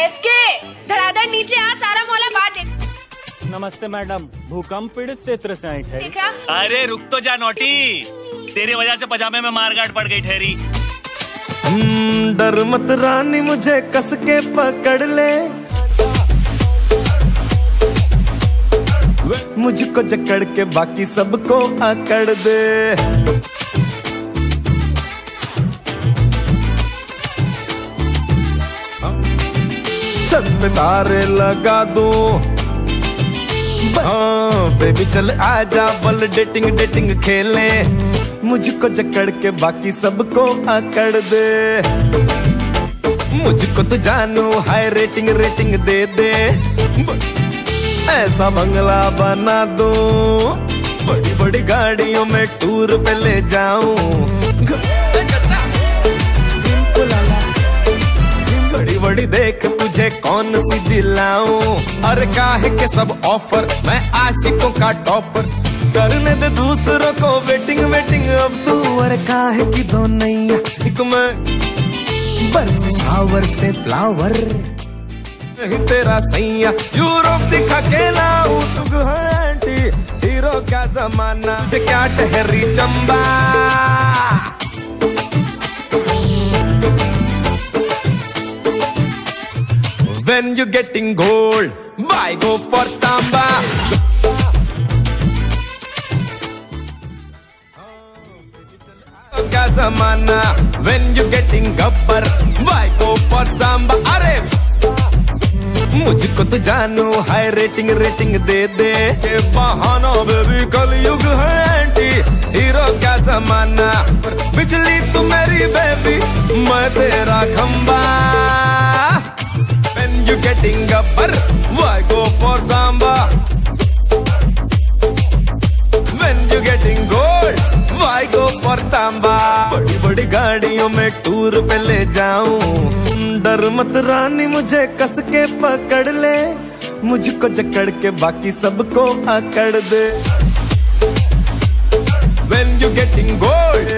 SK धड़ाधड़ नीचे आ सारा मोहल्ला बाहर देख नमस्ते मैडम भूकंप पीड़ित क्षेत्र से आई ठहरी। अरे रुक तो जा नोटी। तेरी वजह से पजामे में मारगाट पड़ गई ठहरी। हम्म, डर मत रानी मुझे कस के पकड़ ले। मुझको जकड़ के बाकी सबको अकड़ दे। छत पे तारे लगा दो। हाँ बेबी चल आजा, बल डेटिंग डेटिंग खेले। मुझको जकड़ के बाकी सबको अकड़ दे। मुझको तो जानू हाई रेटिंग रेटिंग दे दे। ऐसा बंगला बना दो। बड़ी बड़ी गाड़ियों में टूर पे ले जाऊँ। बड़ी बड़ी देख तुझे कौन सी दिलाऊं? अरे काहे के सब ऑफ़र मैं आशिकों का टॉपर करने दे दूसरों को वेटिंग वेटिंग अब तू। अरे काहे की दो नैया? एक मैं बरस शावर से फ्लावर नहीं तेरा सैया। यूरोप दिखा के लाऊं तू आंटी। हीरो का जमाना। तुझे क्या ठहरी Chamba? When you getting gold, why go for tamba? का when you getting gabbar why go for samba अरे मुझको तो जानू हाई रेटिंग रेटिंग दे दे के बहाना बेबी कल युग है एंटी हीरो का जमाना बिजली तू मेरी बेबी मैं तेरा खंबा बड़ी गाड़ियों में टूर पे ले जाऊँ डर मत रानी मुझे कस के पकड़ ले मुझको जकड़ के बाकी सबको अकड़ दे when you getting gold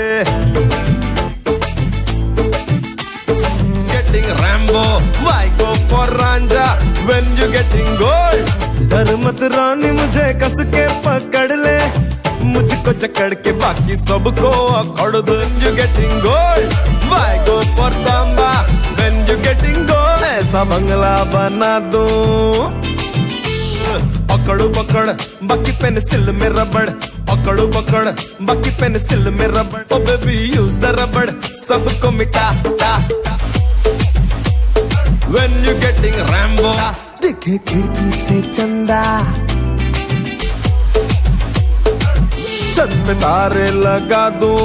getting Rambo why go for Ranja when you getting gold डर मत रानी मुझे कस के मुझको जकड़ के बाकी सबको अकड़ दो you getting gold. Why go for Tamba when you getting gold? ऐसा बंगला बना दो। पकड़ो पकड़, बाकी पेंसिल में रबड़। पकड़ो पकड़, बाकी पेंसिल में रबड़। ओ बेबी यूज़ द रबड़ सबको मिटा टा। When you getting Rambo, दिखे खिड़की से चंदा। छत पे तारे लगा दो।